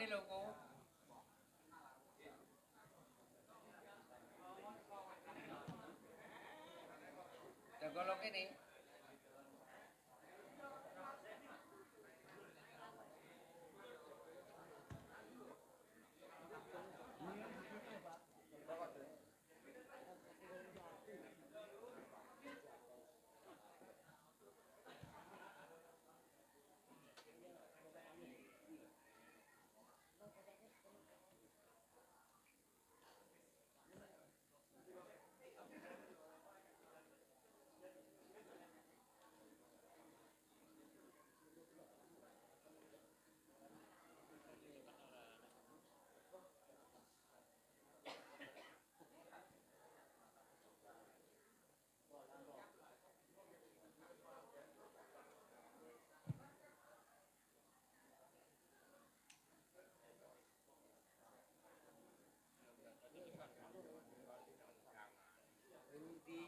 Ini logo. Nah, Jago ini.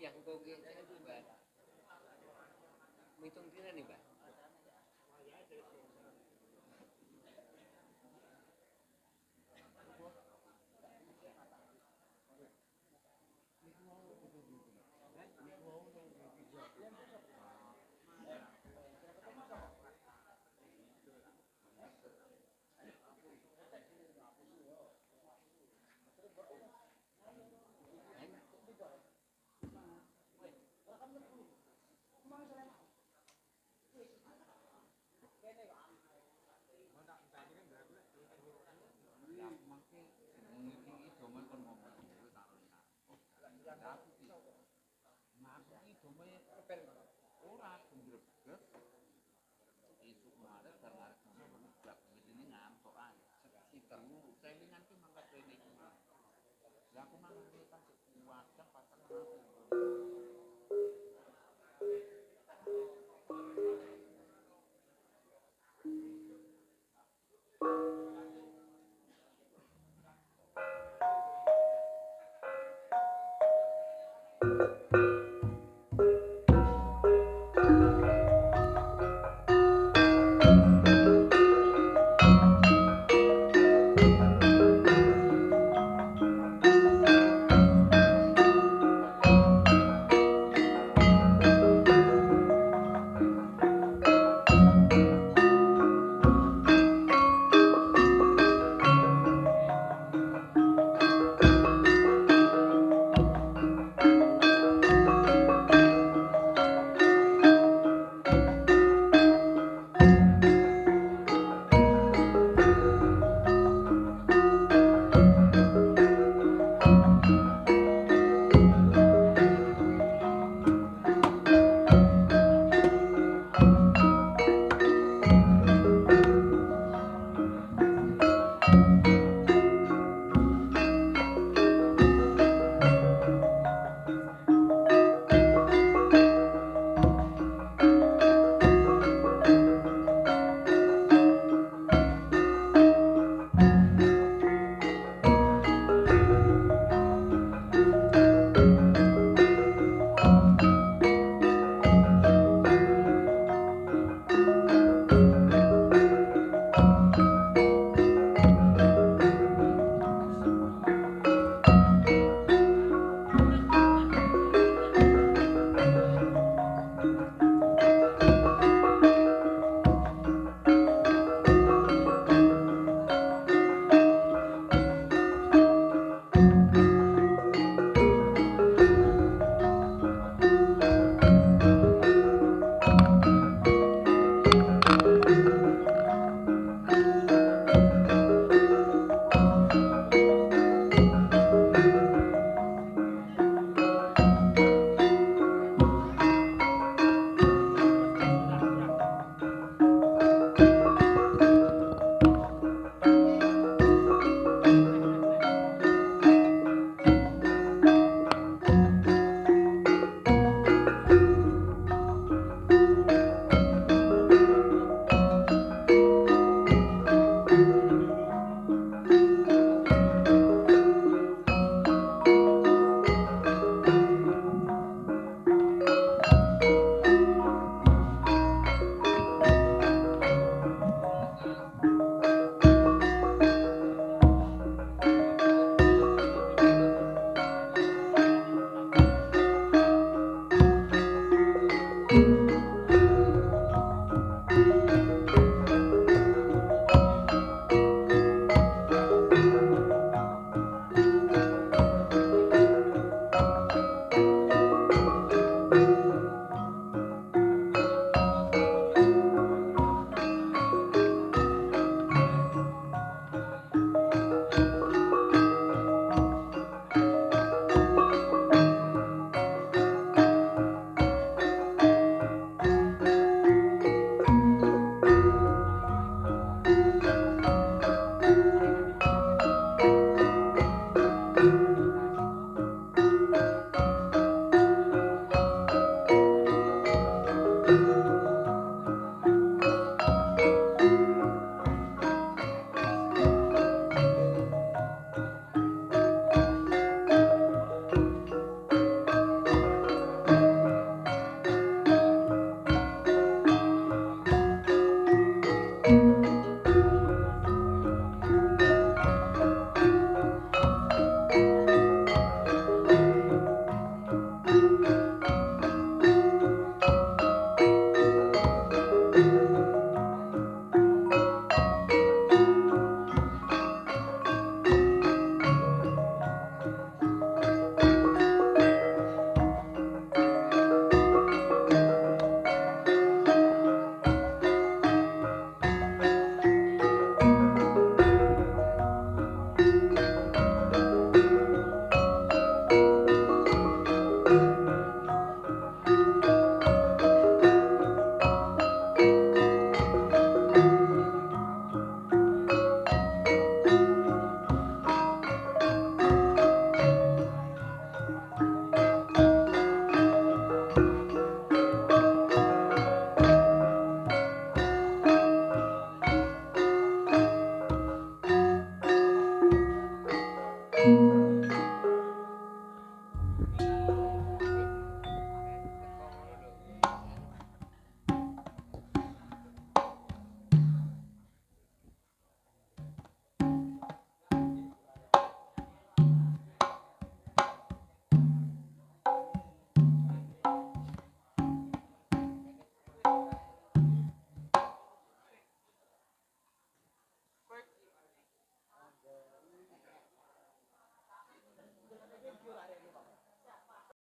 Yang toge itu mbak? Hitung dina nih mbak